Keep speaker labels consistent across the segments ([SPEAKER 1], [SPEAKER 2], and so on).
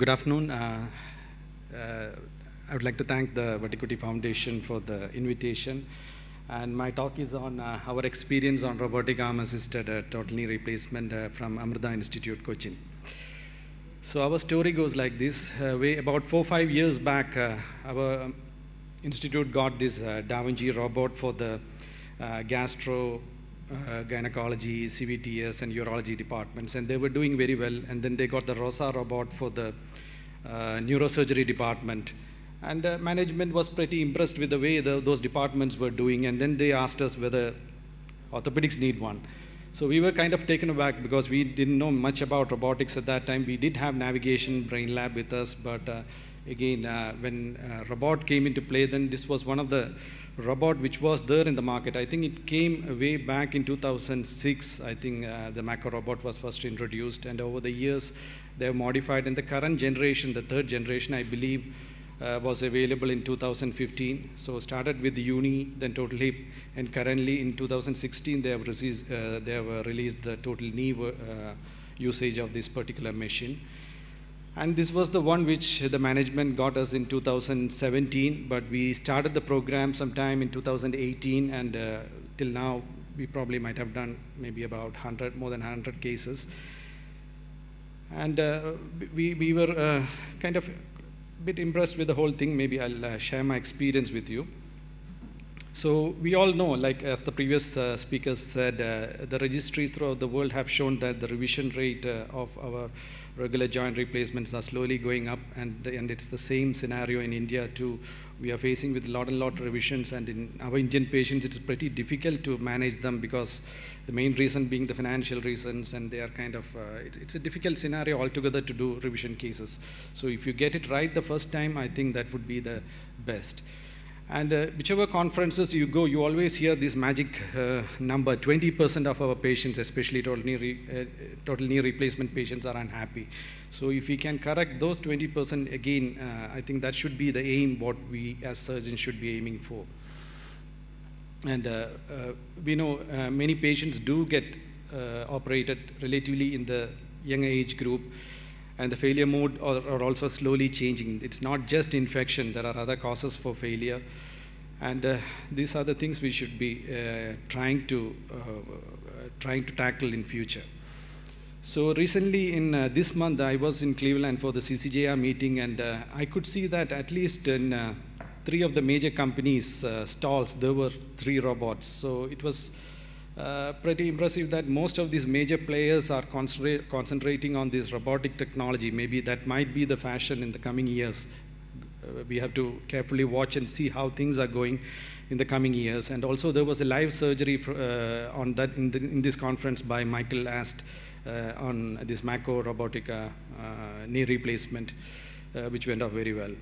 [SPEAKER 1] Good afternoon. Uh, uh, I would like to thank the Vattikuti Foundation for the invitation. And my talk is on uh, our experience on robotic arm assisted uh, total knee replacement uh, from Amrita Institute, Cochin. So our story goes like this. Uh, way about four, five years back, uh, our institute got this Da Vinci robot for the gastro, uh, gynecology, CVTS, and urology departments, and they were doing very well. And then they got the ROSA robot for the uh, neurosurgery department. And uh, management was pretty impressed with the way the, those departments were doing, and then they asked us whether orthopedics need one. So we were kind of taken aback because we didn't know much about robotics at that time. We did have navigation Brainlab with us, but uh, again, uh, when uh, robot came into play, then this was one of the robot which was there in the market. I think it came way back in 2006. I think uh, the Mako robot was first introduced, and over the years they have modified. And the current generation, the third generation, I believe, uh, was available in 2015. So started with Uni, then Total Hip, and currently in 2016 they have, released, uh, they have released the Total Knee uh, usage of this particular machine. And this was the one which the management got us in 2017, but we started the program sometime in 2018, and uh, till now we probably might have done maybe about 100, more than 100 cases. And uh, we, we were uh, kind of a bit impressed with the whole thing. Maybe I'll uh, share my experience with you. So we all know, like as the previous uh, speakers said, uh, the registries throughout the world have shown that the revision rate uh, of our regular joint replacements are slowly going up, and, and it's the same scenario in India too. We are facing with lot and lot of revisions, and in our Indian patients, it's pretty difficult to manage them because the main reason being the financial reasons, and they are kind of, uh, it's, it's a difficult scenario altogether to do revision cases. So if you get it right the first time, I think that would be the best. And uh, whichever conferences you go, you always hear this magic uh, number 20% of our patients, especially total knee, re, uh, total knee replacement patients, are unhappy. So, if we can correct those 20% again, uh, I think that should be the aim what we as surgeons should be aiming for. And uh, uh, we know many patients do get operated relatively in the younger age group and the failure mode are, are, also slowly changing. It's not just infection, there are other causes for failure. And uh, these are the things we should be uh, trying, to, uh, trying to tackle in future. So recently in uh, this month, I was in Cleveland for the CCJR meeting and uh, I could see that at least in uh, three of the major companies' stalls, there were three robots. So it was uh, pretty impressive that most of these major players are concentra concentrating on this robotic technology. Maybe that might be the fashion in the coming years. Uh, we have to carefully watch and see how things are going in the coming years. And also there was a live surgery uh, on that in, the, in, this conference by Michael Ast uh, on this Mako robotic uh, knee replacement, which went off very well.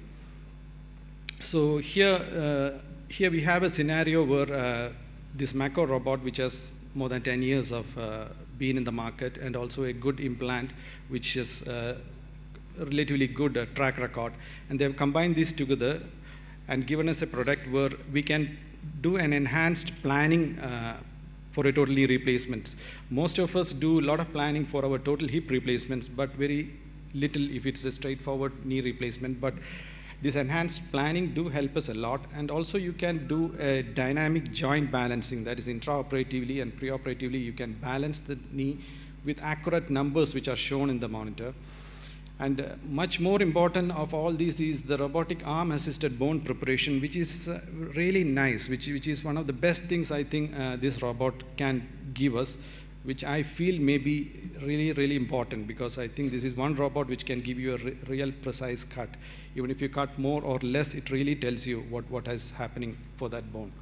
[SPEAKER 1] So here, here we have a scenario where this Mako robot, which has more than 10 years of uh, been in the market, and also a good implant, which is uh, relatively good uh, track record. And they've combined these together and given us a product where we can do an enhanced planning uh, for a total knee replacements. Most of us do a lot of planning for our total hip replacements, but very little if it's a straightforward knee replacement. But this enhanced planning do help us a lot. And also you can do a dynamic joint balancing, that is intraoperatively and preoperatively, you can balance the knee with accurate numbers which are shown in the monitor. And uh, much more important of all these is the robotic arm assisted bone preparation, which is uh, really nice, which, which is one of the best things I think uh, this robot can give us, which I feel may be really, really important because I think this is one robot which can give you a re real precise cut. Even if you cut more or less, it really tells you what, what is happening for that bone.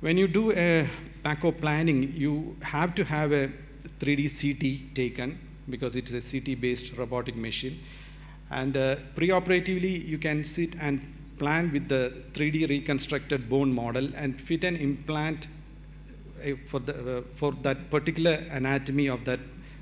[SPEAKER 1] When you do a Mako planning, you have to have a 3D CT taken because it's a CT-based robotic machine. And uh, preoperatively, you can sit and plan with the 3D reconstructed bone model and fit an implant for, the, uh, for that particular anatomy of that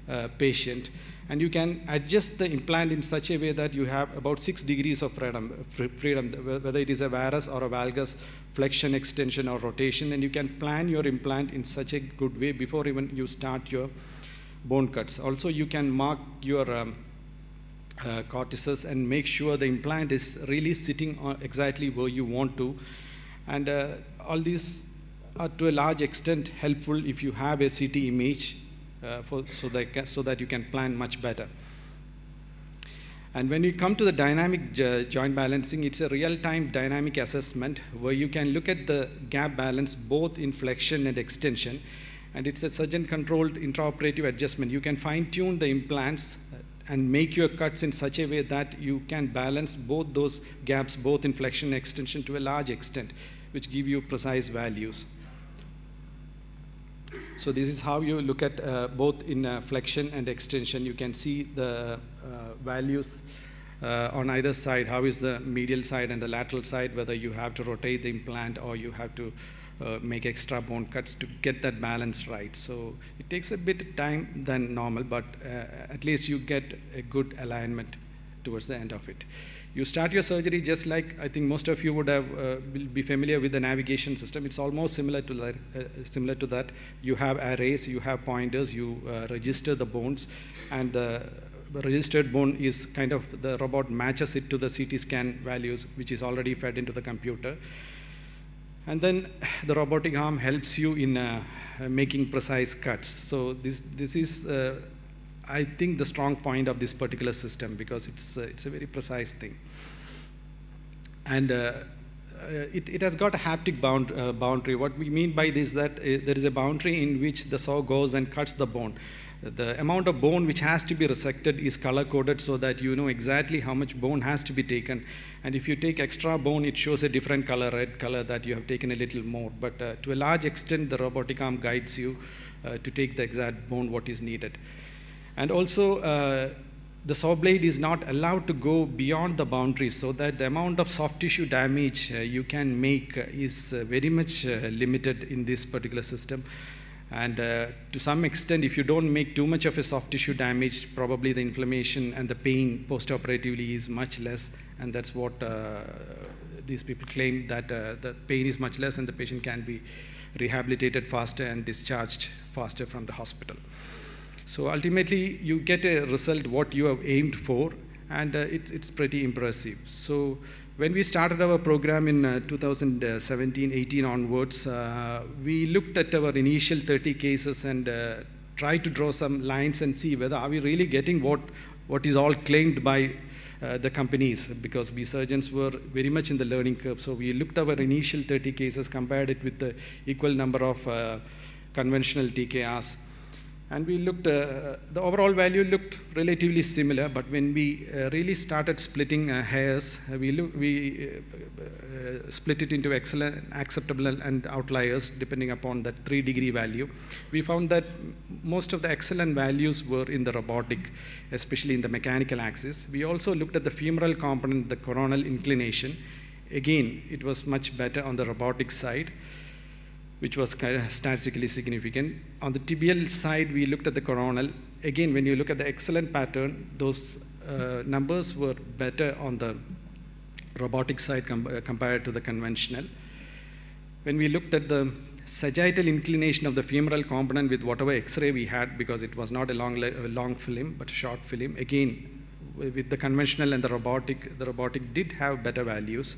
[SPEAKER 1] uh, patient and you can adjust the implant in such a way that you have about six degrees of freedom, freedom, whether it is a varus or a valgus, flexion, extension, or rotation, and you can plan your implant in such a good way before even you start your bone cuts. Also, you can mark your um, uh, cortices and make sure the implant is really sitting exactly where you want to. And uh, all these are to a large extent helpful if you have a CT image uh, for, so, that, so that you can plan much better. And when you come to the dynamic uh, joint balancing, it's a real-time dynamic assessment where you can look at the gap balance both in flexion and extension. And it's a surgeon-controlled intraoperative adjustment. You can fine-tune the implants uh, and make your cuts in such a way that you can balance both those gaps, both in flexion and extension to a large extent, which give you precise values. So this is how you look at uh, both in uh, flexion and extension. You can see the uh, values uh, on either side. How is the medial side and the lateral side, whether you have to rotate the implant or you have to uh, make extra bone cuts to get that balance right. So it takes a bit of time than normal, but at least you get a good alignment towards the end of it. You start your surgery just like I think most of you would have uh, be familiar with the navigation system. It's almost similar to that. Uh, similar to that. You have arrays, you have pointers, you uh, register the bones, and the registered bone is kind of the robot matches it to the CT scan values, which is already fed into the computer. And then the robotic arm helps you in uh, making precise cuts. So this, this is, uh, I think, the strong point of this particular system because it's, uh, it's a very precise thing. And uh, uh, it, it, has got a haptic bound, uh, boundary. What we mean by this is that there is a boundary in which the saw goes and cuts the bone the amount of bone which has to be resected is color coded so that you know exactly how much bone has to be taken. And if you take extra bone, it shows a different color, red color, that you have taken a little more. But uh, to a large extent, the robotic arm guides you uh, to take the exact bone what is needed. And also, uh, the saw blade is not allowed to go beyond the boundaries so that the amount of soft tissue damage uh, you can make is uh, very much uh, limited in this particular system. And uh, to some extent, if you don't make too much of a soft tissue damage, probably the inflammation and the pain postoperatively is much less. And that's what uh, these people claim that uh, the pain is much less and the patient can be rehabilitated faster and discharged faster from the hospital. So ultimately, you get a result what you have aimed for, and uh, it's, it's pretty impressive. So when we started our program in 2017-18 uh, onwards, uh, we looked at our initial 30 cases and uh, tried to draw some lines and see whether are we really getting what, what is all claimed by uh, the companies because we surgeons were very much in the learning curve. So we looked at our initial 30 cases, compared it with the equal number of uh, conventional TKRs, and we looked, uh, the overall value looked relatively similar, but when we uh, really started splitting uh, hairs, uh, we, look, we uh, uh, split it into excellent, acceptable, and outliers depending upon that three degree value. We found that most of the excellent values were in the robotic, especially in the mechanical axis. We also looked at the femoral component, the coronal inclination. Again, it was much better on the robotic side which was statistically significant. On the tibial side, we looked at the coronal. Again, when you look at the excellent pattern, those uh, numbers were better on the robotic side com uh, compared to the conventional. When we looked at the sagittal inclination of the femoral component with whatever X-ray we had, because it was not a long, a long film, but a short film, again, with the conventional and the robotic, the robotic did have better values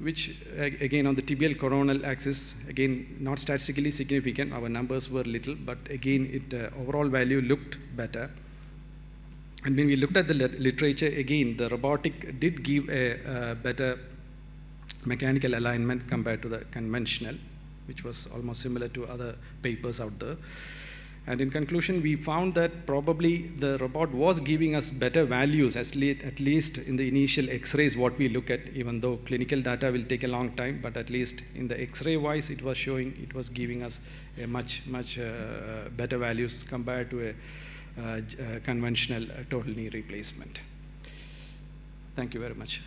[SPEAKER 1] which again on the tibial coronal axis, again not statistically significant, our numbers were little, but again it uh, overall value looked better. And when we looked at the literature, again the robotic did give a, a better mechanical alignment compared to the conventional, which was almost similar to other papers out there. And in conclusion, we found that probably the robot was giving us better values, at least in the initial x-rays what we look at, even though clinical data will take a long time, but at least in the x-ray wise, it was showing, it was giving us a much, much uh, better values compared to a uh, uh, conventional uh, total knee replacement. Thank you very much.